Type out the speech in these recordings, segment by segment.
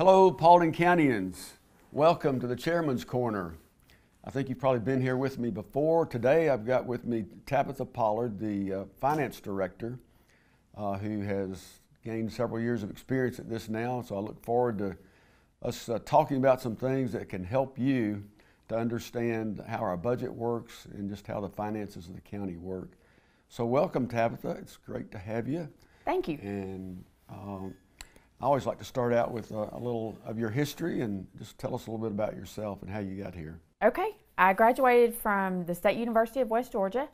Hello, Paulding Countyans. Welcome to the Chairman's Corner. I think you've probably been here with me before. Today I've got with me Tabitha Pollard, the uh, Finance Director, uh, who has gained several years of experience at this now. So I look forward to us uh, talking about some things that can help you to understand how our budget works and just how the finances of the county work. So welcome, Tabitha. It's great to have you. Thank you. And um, I always like to start out with a, little of your history and just tell us a little bit about yourself and how you got here. Okay. I graduated from the State University of West Georgia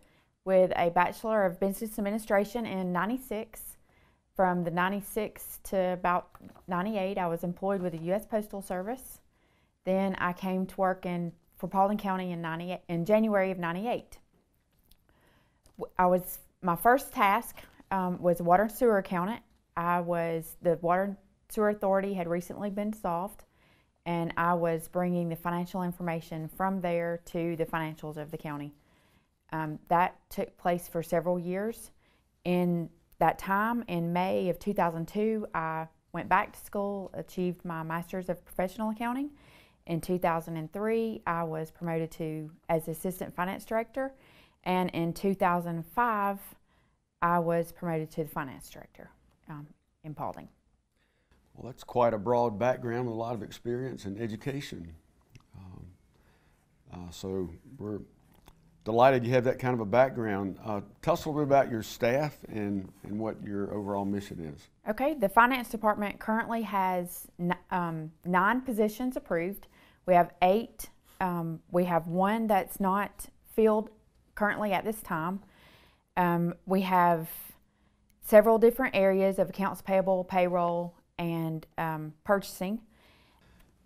with a Bachelor of Business Administration in 96. From the 96 to about 98, I was employed with the U.S. Postal Service. Then I came to work in for Paulding County in, 98, in January of 98. I was, my first task um, was water and sewer accountant I was, the Water Sewer Authority had recently been dissolved, and I was bringing the financial information from there to the financials of the county. Um, that took place for several years. In that time, in May of 2002, I went back to school, achieved my Master's of Professional Accounting. In 2003, I was promoted to as Assistant Finance Director, and in 2005, I was promoted to the Finance Director um, in Paulding. Well, that's quite a broad background, a lot of experience in education. Um, uh, so we're delighted you have that kind of a background. Uh, tell us a little bit about your staff and, and what your overall mission is. Okay, the finance department currently has um, nine positions approved. We have eight. Um, we have one that's not filled currently at this time. Um, we have several different areas of accounts payable, payroll, and um, purchasing.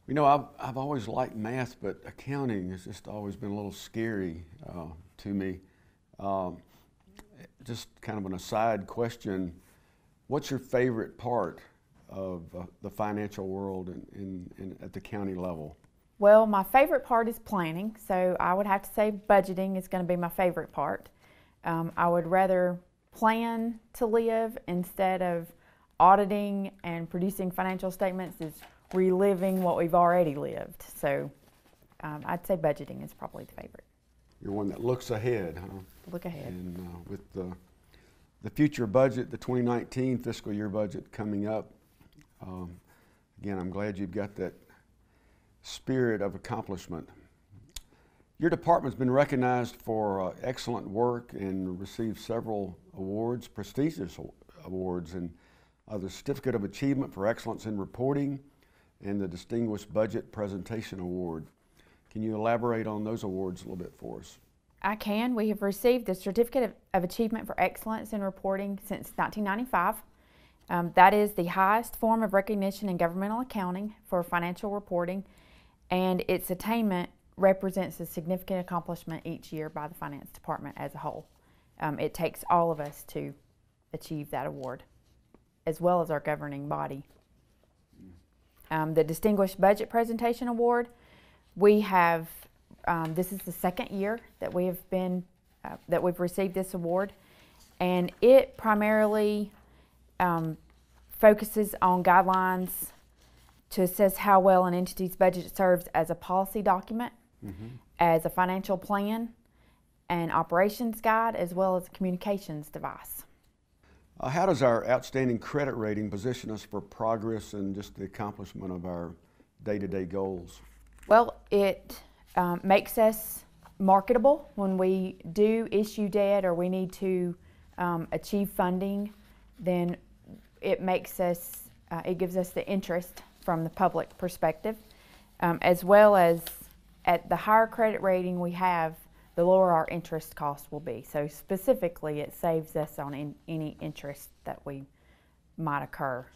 You know, I've, I've always liked math, but accounting has just always been a little scary uh, to me. Um, just kind of an aside question what's your favorite part of uh, the financial world in, in, in, at the county level? Well, my favorite part is planning, so I would have to say budgeting is going to be my favorite part. Um, I would rather plan to live instead of auditing and producing financial statements is reliving what we've already lived. So um, I'd say budgeting is probably the favorite. You're one that looks ahead, huh? Look ahead. And uh, with the, the future budget, the 2019 fiscal year budget coming up, um, again, I'm glad you've got that spirit of accomplishment. Your department's been recognized for uh, excellent work and received several awards, prestigious awards, and the Certificate of Achievement for Excellence in Reporting and the Distinguished Budget Presentation Award. Can you elaborate on those awards a little bit for us? I can. We have received the Certificate of, of Achievement for Excellence in Reporting since 1995. Um, that is the highest form of recognition in governmental accounting for financial reporting, and its attainment represents a significant accomplishment each year by the Finance Department as a whole. Um, it takes all of us to achieve that award, as well as our governing body. Um, the Distinguished Budget Presentation Award, we have, um, this is the second year that we have been, uh, that we've received this award, and it primarily um, focuses on guidelines to assess how well an entity's budget serves as a policy document mm-hmm. as a financial plan, an operations guide, as well as a communications device. Uh, how does our outstanding credit rating position us for progress and just the accomplishment of our day to day goals? Well, it um, makes us marketable when we do issue debt or we need to um, achieve funding, then it makes us, uh, it gives us the interest from the public perspective, um, as well as at the higher credit rating we have, the lower our interest cost will be. So specifically, it saves us on in, any interest that we might occur.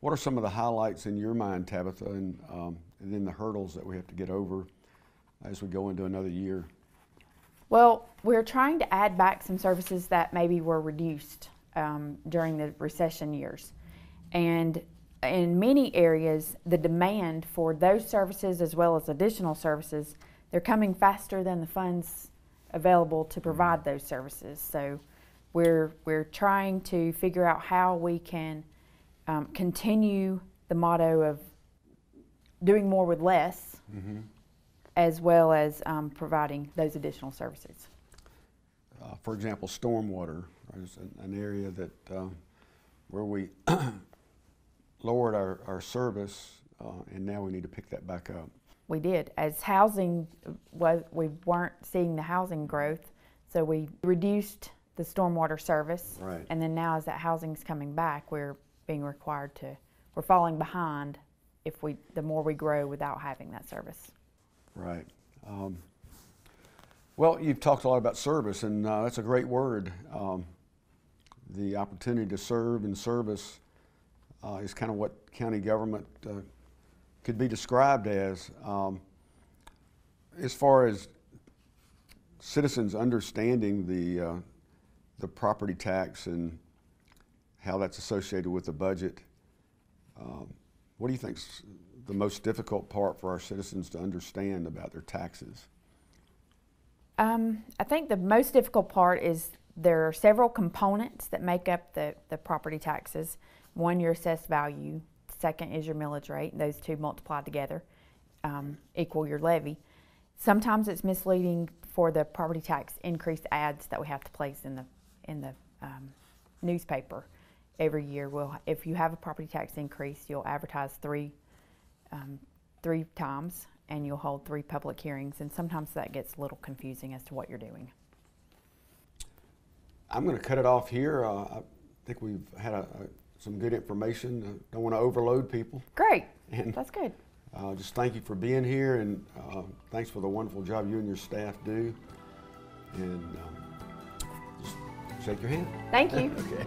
What are some of the highlights in your mind, Tabitha, and, um, and then the hurdles that we have to get over as we go into another year? Well, we're trying to add back some services that maybe were reduced um, during the recession years. And in many areas, the demand for those services as well as additional services, they're coming faster than the funds available to provide those services. So we're, we're trying to figure out how we can um, continue the motto of doing more with less, Mm-hmm. as well as um, providing those additional services. Uh, for example, stormwater is an, an area that uh, where we lowered our, our service, uh, and now we need to pick that back up. We did. As housing was, we weren't seeing the housing growth, so we reduced the stormwater service. Right. And then now, as that housing's coming back, we're being required to, we're falling behind if we, the more we grow without having that service. Right. Um, well, you've talked a lot about service, and uh, that's a great word. Um, the opportunity to serve and service uh, is kind of what county government uh, could be described as. Um, as far as citizens understanding the uh, the property tax and how that's associated with the budget, um, what do you think's the most difficult part for our citizens to understand about their taxes? Um, I think the most difficult part is there are several components that make up the, the property taxes. One, your assessed value. Second is your millage rate. Those two multiplied together um, equal your levy. Sometimes it's misleading for the property tax increase ads that we have to place in the in the um, newspaper every year. We'll, if you have a property tax increase, you'll advertise three um, three times and you'll hold three public hearings, and sometimes that gets a little confusing as to what you're doing. I'm going to cut it off here. Uh, I think we've had a, a, some good information. Don't want to overload people. Great, And that's good. uh, just thank you for being here, and uh, thanks for the wonderful job you and your staff do. And um, just shake your hand. Thank you. okay.